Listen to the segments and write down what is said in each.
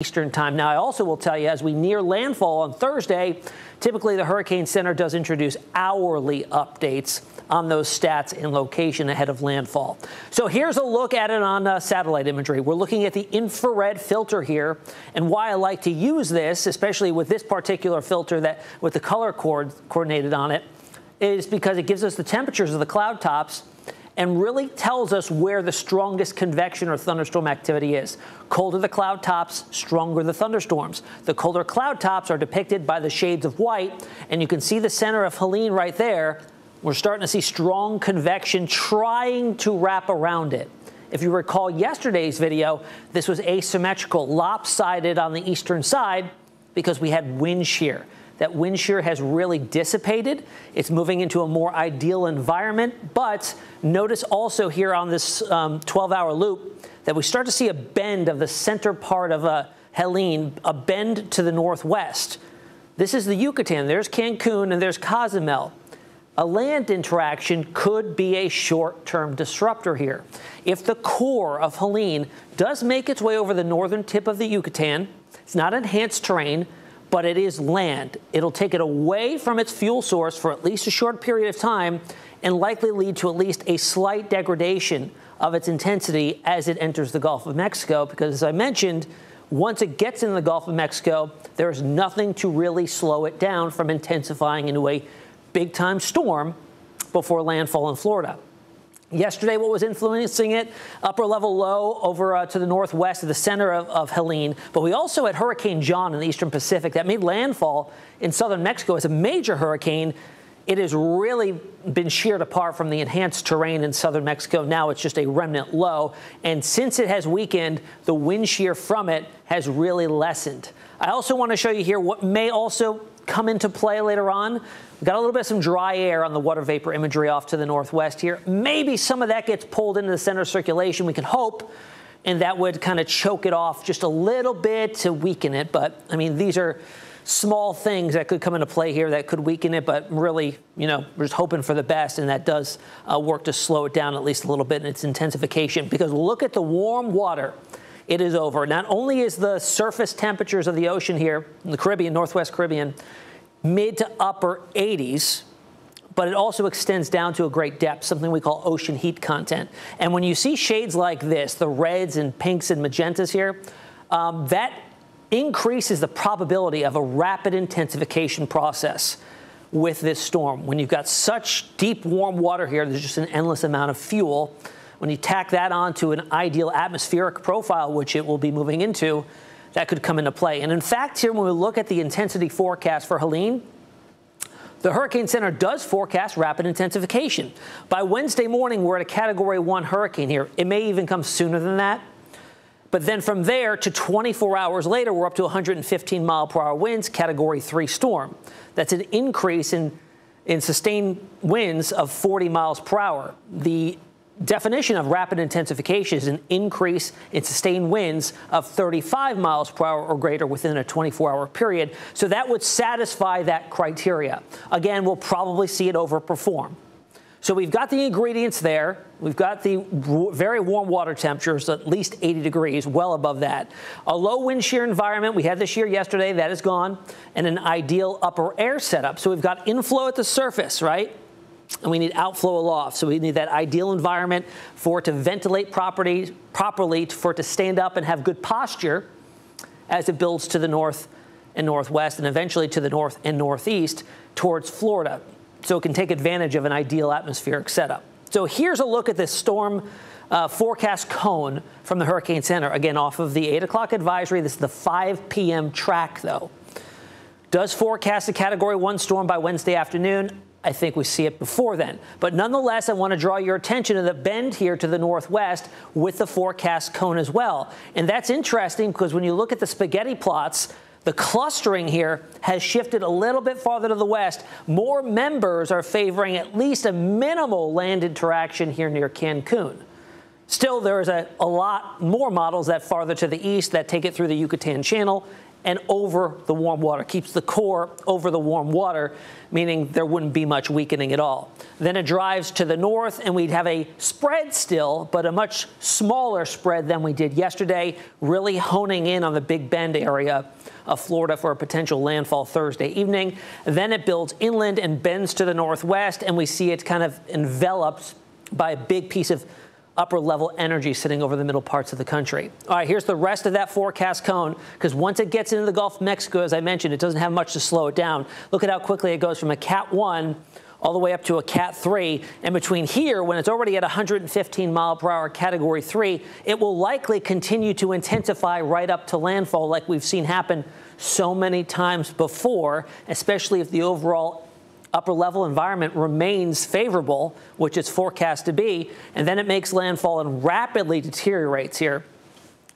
Eastern time. Now, I also will tell you as we near landfall on Thursday, typically the Hurricane Center does introduce hourly updates on those stats and location ahead of landfall. So here's a look at it on uh, satellite imagery. We're looking at the infrared filter here and why I like to use this, especially with this particular filter that with the color cord coordinated on it, is because it gives us the temperatures of the cloud tops and really tells us where the strongest convection or thunderstorm activity is. Colder the cloud tops, stronger the thunderstorms. The colder cloud tops are depicted by the shades of white, and you can see the center of Helene right there. We're starting to see strong convection trying to wrap around it. If you recall yesterday's video, this was asymmetrical, lopsided on the eastern side because we had wind shear that wind shear has really dissipated. It's moving into a more ideal environment. But notice also here on this 12-hour um, loop that we start to see a bend of the center part of a uh, Helene, a bend to the northwest. This is the Yucatan. There's Cancun and there's Cozumel. A land interaction could be a short-term disruptor here. If the core of Helene does make its way over the northern tip of the Yucatan, it's not enhanced terrain, but it is land. It'll take it away from its fuel source for at least a short period of time and likely lead to at least a slight degradation of its intensity as it enters the Gulf of Mexico. Because as I mentioned, once it gets in the Gulf of Mexico, there's nothing to really slow it down from intensifying into a big time storm before landfall in Florida. Yesterday, what was influencing it? Upper level low over uh, to the northwest of the center of, of, Helene. But we also had Hurricane John in the eastern Pacific that made landfall in southern Mexico as a major hurricane. It has really been sheared apart from the enhanced terrain in southern Mexico. Now it's just a remnant low. And since it has weakened, the wind shear from it has really lessened. I also want to show you here what may also come into play later on. We've got a little bit of some dry air on the water vapor imagery off to the northwest here. Maybe some of that gets pulled into the center of circulation. We can hope, and that would kind of choke it off just a little bit to weaken it. But I mean, these are small things that could come into play here that could weaken it, but really, you know, we're just hoping for the best, and that does uh, work to slow it down at least a little bit in its intensification. Because look at the warm water it is over. Not only is the surface temperatures of the ocean here in the Caribbean, Northwest Caribbean, mid to upper 80s, but it also extends down to a great depth, something we call ocean heat content. And when you see shades like this, the reds and pinks and magentas here, um, that increases the probability of a rapid intensification process with this storm. When you've got such deep warm water here, there's just an endless amount of fuel. When you tack that onto an ideal atmospheric profile, which it will be moving into, that could come into play. And in fact, here, when we look at the intensity forecast for Helene, the Hurricane Center does forecast rapid intensification. By Wednesday morning, we're at a Category 1 hurricane here. It may even come sooner than that. But then from there to 24 hours later, we're up to 115 mile per hour winds, Category 3 storm. That's an increase in, in sustained winds of 40 miles per hour. The definition of rapid intensification is an increase in sustained winds of 35 miles per hour or greater within a 24-hour period. So that would satisfy that criteria. Again, we'll probably see it overperform. So we've got the ingredients there. We've got the very warm water temperatures, at least 80 degrees, well above that. A low wind shear environment. We had this year yesterday. That is gone. And an ideal upper air setup. So we've got inflow at the surface, right? And we need outflow aloft. So we need that ideal environment for it to ventilate property, properly, for it to stand up and have good posture as it builds to the north and northwest and eventually to the north and northeast towards Florida. So it can take advantage of an ideal atmospheric setup. So here's a look at this storm uh, forecast cone from the Hurricane Center. Again, off of the 8 o'clock advisory. This is the 5 p.m. track, though. Does forecast a Category 1 storm by Wednesday afternoon. I think we see it before then. But nonetheless, I want to draw your attention to the bend here to the northwest with the forecast cone as well. And that's interesting because when you look at the spaghetti plots, the clustering here has shifted a little bit farther to the west. More members are favoring at least a minimal land interaction here near Cancun. Still, there's a, a lot more models that farther to the east that take it through the Yucatan Channel and over the warm water, keeps the core over the warm water, meaning there wouldn't be much weakening at all. Then it drives to the north, and we'd have a spread still, but a much smaller spread than we did yesterday, really honing in on the Big Bend area of Florida for a potential landfall Thursday evening. Then it builds inland and bends to the northwest, and we see it kind of enveloped by a big piece of upper level energy sitting over the middle parts of the country. All right, here's the rest of that forecast cone because once it gets into the Gulf of Mexico, as I mentioned, it doesn't have much to slow it down. Look at how quickly it goes from a Cat 1 all the way up to a Cat 3. And between here, when it's already at 115 mile per hour Category 3, it will likely continue to intensify right up to landfall like we've seen happen so many times before, especially if the overall upper level environment remains favorable, which it's forecast to be, and then it makes landfall and rapidly deteriorates here.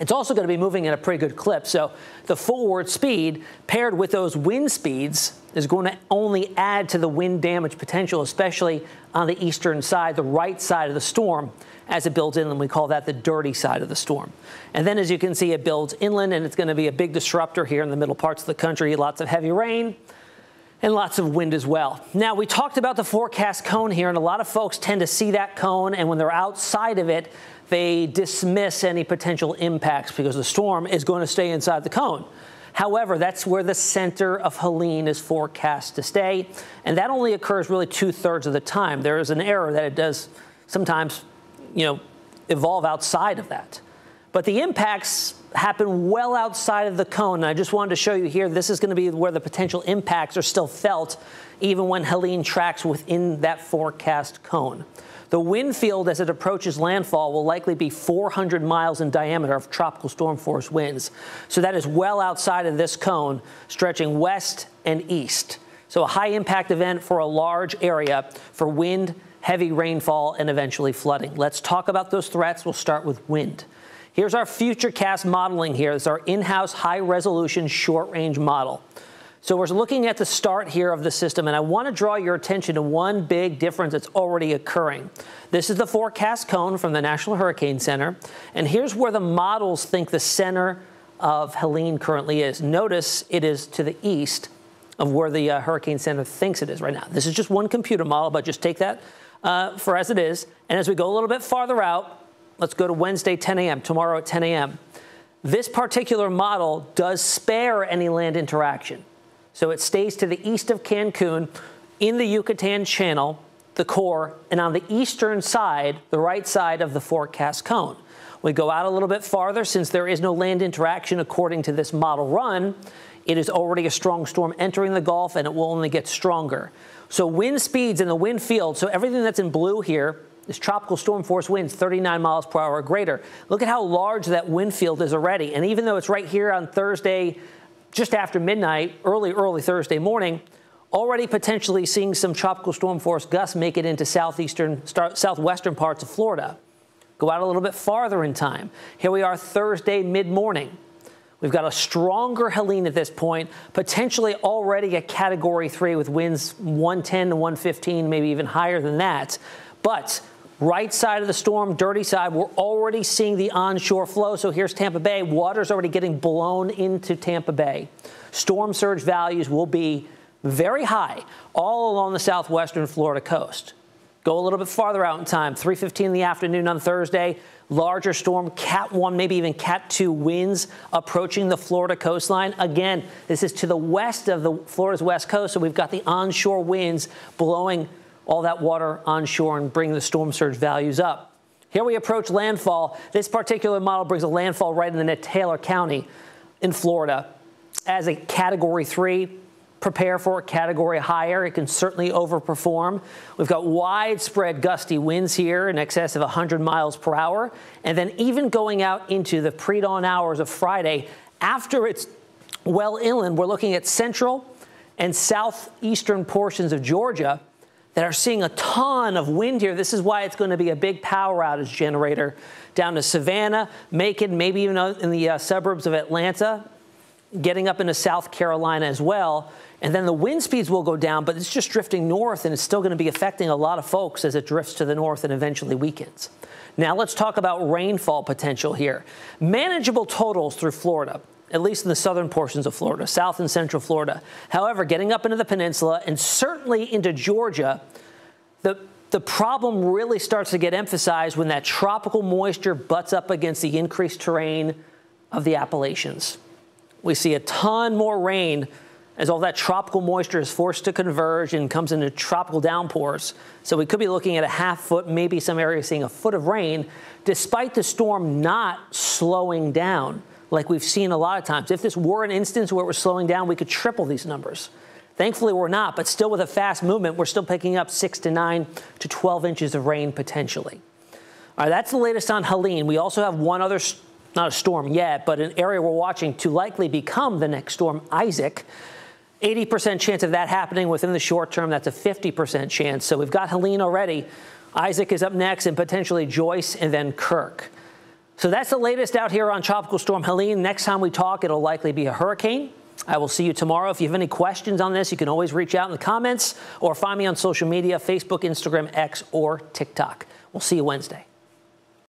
It's also going to be moving at a pretty good clip. So the forward speed paired with those wind speeds is going to only add to the wind damage potential, especially on the eastern side, the right side of the storm as it builds inland. We call that the dirty side of the storm. And then as you can see, it builds inland and it's going to be a big disruptor here in the middle parts of the country. Lots of heavy rain, and lots of wind as well. Now, we talked about the forecast cone here, and a lot of folks tend to see that cone, and when they're outside of it, they dismiss any potential impacts because the storm is going to stay inside the cone. However, that's where the center of Helene is forecast to stay, and that only occurs really two thirds of the time. There is an error that it does sometimes, you know, evolve outside of that. But the impacts happen well outside of the cone. And I just wanted to show you here, this is going to be where the potential impacts are still felt, even when Helene tracks within that forecast cone. The wind field as it approaches landfall will likely be 400 miles in diameter of tropical storm force winds. So that is well outside of this cone, stretching west and east. So a high impact event for a large area for wind, heavy rainfall, and eventually flooding. Let's talk about those threats. We'll start with wind. Here's our futurecast modeling here. This is our in-house high-resolution short-range model. So we're looking at the start here of the system, and I want to draw your attention to one big difference that's already occurring. This is the forecast cone from the National Hurricane Center, and here's where the models think the center of Helene currently is. Notice it is to the east of where the uh, Hurricane Center thinks it is right now. This is just one computer model, but just take that uh, for as it is. And as we go a little bit farther out, Let's go to Wednesday, 10 a.m., tomorrow at 10 a.m. This particular model does spare any land interaction. So it stays to the east of Cancun in the Yucatan Channel, the core, and on the eastern side, the right side of the forecast cone. We go out a little bit farther since there is no land interaction according to this model run. It is already a strong storm entering the Gulf and it will only get stronger. So wind speeds in the wind field, so everything that's in blue here this tropical storm force winds 39 miles per hour or greater. Look at how large that wind field is already. And even though it's right here on Thursday, just after midnight, early, early Thursday morning, already potentially seeing some tropical storm force gusts make it into southeastern, southwestern parts of Florida. Go out a little bit farther in time. Here we are Thursday mid morning. We've got a stronger Helene at this point, potentially already a category three with winds 110 to 115, maybe even higher than that. But Right side of the storm, dirty side, we're already seeing the onshore flow. So here's Tampa Bay. Water's already getting blown into Tampa Bay. Storm surge values will be very high all along the southwestern Florida coast. Go a little bit farther out in time, 3:15 in the afternoon on Thursday. Larger storm, Cat 1, maybe even Cat 2 winds approaching the Florida coastline. Again, this is to the west of the Florida's west coast, so we've got the onshore winds blowing all that water onshore and bring the storm surge values up. Here we approach landfall. This particular model brings a landfall right in the Taylor County in Florida as a category three. Prepare for a category higher. It can certainly overperform. We've got widespread gusty winds here in excess of 100 miles per hour. And then even going out into the pre dawn hours of Friday, after it's well inland, we're looking at central and southeastern portions of Georgia that are seeing a ton of wind here. This is why it's going to be a big power outage generator down to Savannah, Macon, maybe even in the uh, suburbs of Atlanta, getting up into South Carolina as well. And then the wind speeds will go down, but it's just drifting north and it's still going to be affecting a lot of folks as it drifts to the north and eventually weakens. Now let's talk about rainfall potential here. Manageable totals through Florida. At least in the southern portions of Florida, south and central Florida. However, getting up into the peninsula and certainly into Georgia, the, the problem really starts to get emphasized when that tropical moisture butts up against the increased terrain of the Appalachians. We see a ton more rain as all that tropical moisture is forced to converge and comes into tropical downpours. So we could be looking at a half foot, maybe some areas seeing a foot of rain, despite the storm not slowing down like we've seen a lot of times. If this were an instance where we're slowing down, we could triple these numbers. Thankfully, we're not, but still with a fast movement, we're still picking up 6 to 9 to 12 inches of rain potentially. All right, that's the latest on Helene. We also have one other, not a storm yet, but an area we're watching to likely become the next storm, Isaac. 80% chance of that happening within the short term. That's a 50% chance. So we've got Helene already. Isaac is up next, and potentially Joyce and then Kirk. So that's the latest out here on Tropical Storm Helene. Next time we talk, it'll likely be a hurricane. I will see you tomorrow. If you have any questions on this, you can always reach out in the comments or find me on social media Facebook, Instagram, X, or TikTok. We'll see you Wednesday.